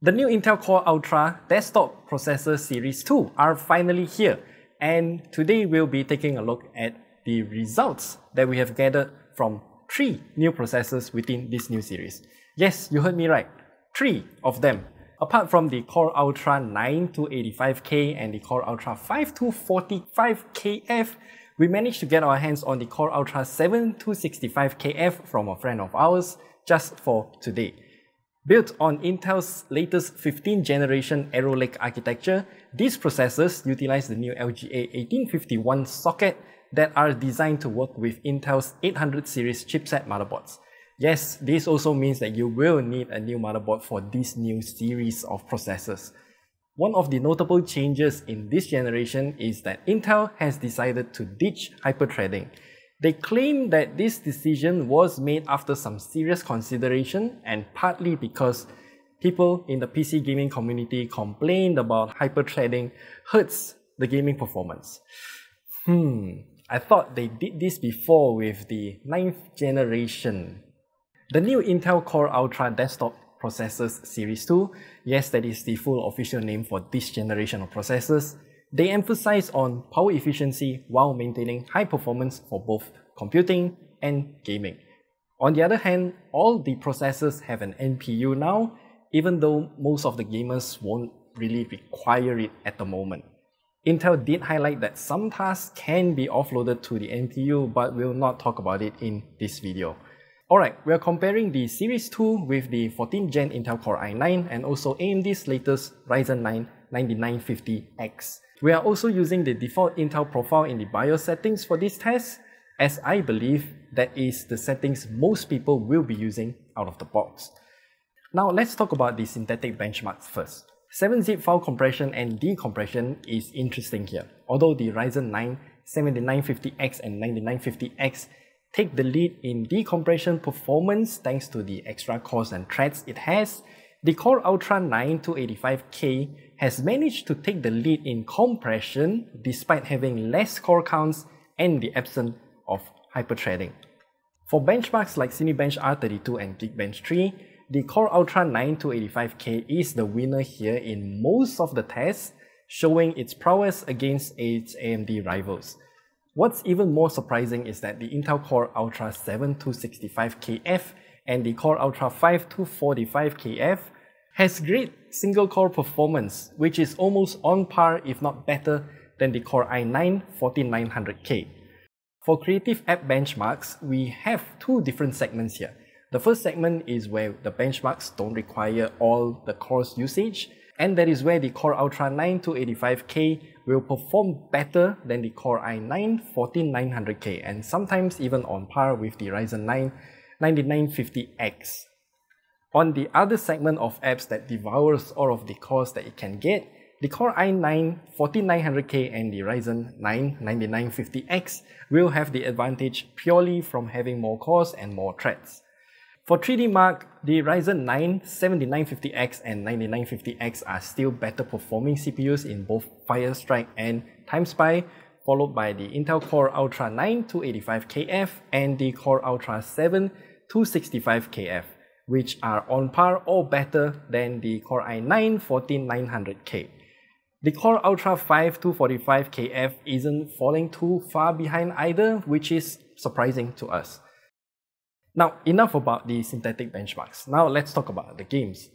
The new Intel Core Ultra desktop processor Series 2 are finally here, and today we'll be taking a look at the results that we have gathered from three new processors within this new series. Yes, you heard me right, three of them. Apart from the Core Ultra 9 285K and the Core Ultra 5 245KF, we managed to get our hands on the Core Ultra 7 265KF from a friend of ours just for today. Built on Intel's latest 15th generation Arrow Lake architecture, these processors utilize the new LGA 1851 socket that are designed to work with Intel's 800 series chipset motherboards. Yes, this also means that you will need a new motherboard for this new series of processors. One of the notable changes in this generation is that Intel has decided to ditch hyperthreading. They claim that this decision was made after some serious consideration and partly because people in the PC gaming community complained about hyperthreading hurts the gaming performance. Hmm, I thought they did this before with the 9th generation. The new Intel Core Ultra desktop processors Series 2, yes that is the full official name for this generation of processors, they emphasize on power efficiency while maintaining high performance for both computing and gaming. On the other hand, all the processors have an NPU now, even though most of the gamers won't really require it at the moment. Intel did highlight that some tasks can be offloaded to the NPU, but we'll not talk about it in this video. Alright, we're comparing the Series 2 with the 14th gen Intel Core i9 and also AMD's latest Ryzen 9 9950X. We are also using the default Intel profile in the BIOS settings for this test, as I believe that is the settings most people will be using out of the box. Now let's talk about the synthetic benchmarks first. 7-zip file compression and decompression is interesting here. Although the Ryzen 9 7950X and 9950X take the lead in decompression performance thanks to the extra cores and threads it has, the Core Ultra 9 285K has managed to take the lead in compression despite having less core counts and the absence of hyperthreading. For benchmarks like Cinebench R32 and Geekbench 3, the Core Ultra 9 285K is the winner here in most of the tests, showing its prowess against its AMD rivals. What's even more surprising is that the Intel Core Ultra 7 265KF and the Core Ultra 5 245KF has great single core performance, which is almost on par if not better than the Core i9 14900K. For creative app benchmarks, we have two different segments here. The first segment is where the benchmarks don't require all the core's usage, and that is where the Core Ultra 9 285K will perform better than the Core i9 14900K and sometimes even on par with the Ryzen 9 9950X. On the other segment of apps that devours all of the cores that it can get, the Core i9 14900K and the Ryzen 9 9950X will have the advantage purely from having more cores and more threads. For 3D Mark, the Ryzen 9 7950X and 9950X are still better performing CPUs in both Firestrike and TimeSpy, followed by the Intel Core Ultra 9 285KF and the Core Ultra 7 265KF, which are on par or better than the Core i9 14900K. The Core Ultra 5 245KF isn't falling too far behind either, which is surprising to us. Now, enough about the synthetic benchmarks. Now let's talk about the games.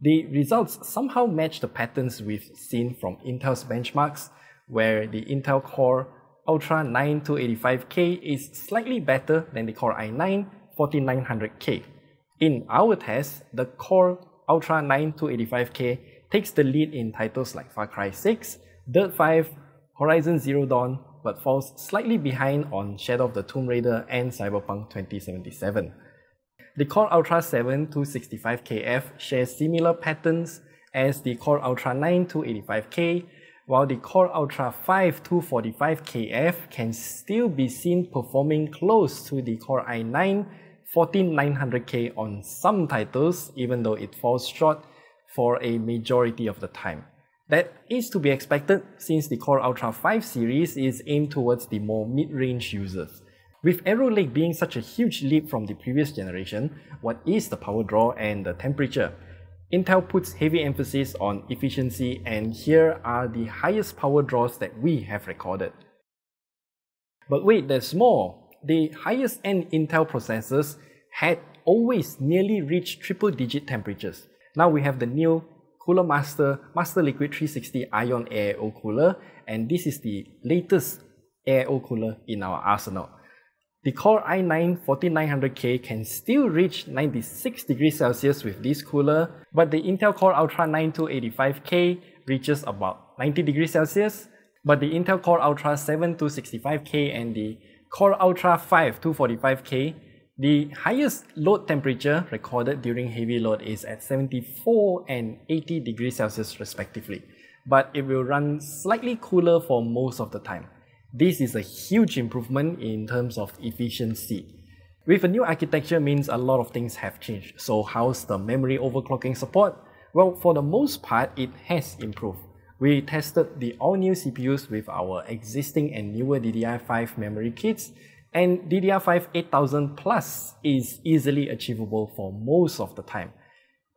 The results somehow match the patterns we've seen from Intel's benchmarks, where the Intel Core Ultra 9 285K is slightly better than the Core i9 14900K. In our test, the Core Ultra 9 285K takes the lead in titles like Far Cry 6, Dirt 5, Horizon Zero Dawn, but falls slightly behind on Shadow of the Tomb Raider and Cyberpunk 2077. The Core Ultra 7 265KF shares similar patterns as the Core Ultra 9 285K, while the Core Ultra 5 245KF can still be seen performing close to the Core i9 14900K on some titles, even though it falls short for a majority of the time. That is to be expected since the Core Ultra 5 series is aimed towards the more mid-range users. With Arrow Lake being such a huge leap from the previous generation, what is the power draw and the temperature? Intel puts heavy emphasis on efficiency and here are the highest power draws that we have recorded. But wait, there's more. The highest end Intel processors had always nearly reached triple digit temperatures. Now we have the new Cooler Master Master Liquid 360 Ion AIO cooler and this is the latest AIO cooler in our arsenal. The Core i9 14900K can still reach 96 degrees Celsius with this cooler, but the Intel Core Ultra 9 285K reaches about 90 degrees Celsius, but the Intel Core Ultra 7 265K and the Core Ultra 5 245K, the highest load temperature recorded during heavy load is at 74 and 80 degrees Celsius respectively, but it will run slightly cooler for most of the time. This is a huge improvement in terms of efficiency. With a new architecture means a lot of things have changed. So how's the memory overclocking support? Well, for the most part, it has improved. We tested the all-new CPUs with our existing and newer DDR5 memory kits, and DDR5 8000 Plus is easily achievable for most of the time.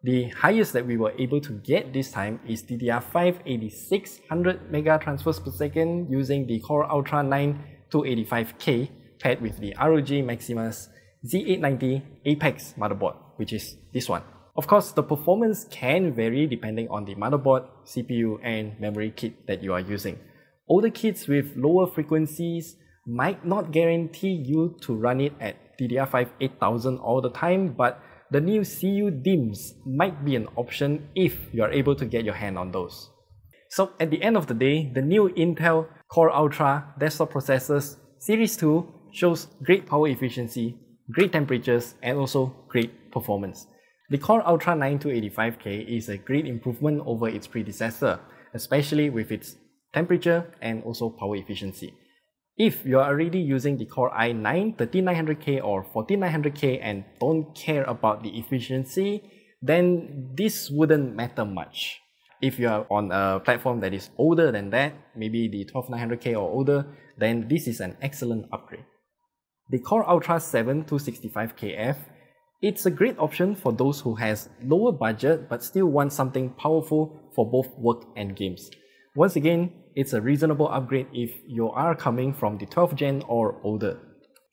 The highest that we were able to get this time is DDR5 8600 mega transfers per second using the Core Ultra 9 285K paired with the ROG Maximus Z890 Apex motherboard, which is this one. Of course, the performance can vary depending on the motherboard, CPU, and memory kit that you are using. Older kits with lower frequencies might not guarantee you to run it at DDR5 8000 all the time, but the new CU DIMMs might be an option if you are able to get your hand on those. So at the end of the day, the new Intel Core Ultra desktop processors Series 2 shows great power efficiency, great temperatures, and also great performance. The Core Ultra 9 285K is a great improvement over its predecessor, especially with its temperature and also power efficiency. If you're already using the Core i9 13900K or 14900K and don't care about the efficiency, then this wouldn't matter much. If you are on a platform that is older than that, maybe the 12900K or older, then this is an excellent upgrade. The Core Ultra 7 265KF, it's a great option for those who has lower budget but still want something powerful for both work and games. Once again, it's a reasonable upgrade if you are coming from the 12th gen or older.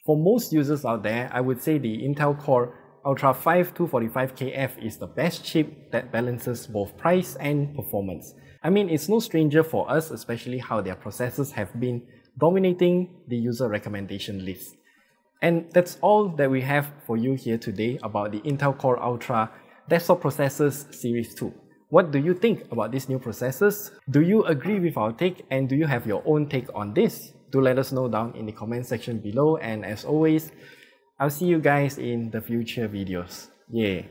For most users out there, I would say the Intel Core Ultra 5 245KF is the best chip that balances both price and performance. I mean, it's no stranger for us, especially how their processors have been dominating the user recommendation list. And that's all that we have for you here today about the Intel Core Ultra desktop processors Series 2. What do you think about these new processors? Do you agree with our take and do you have your own take on this? Do let us know down in the comment section below and as always, I'll see you guys in the future videos. Yeah.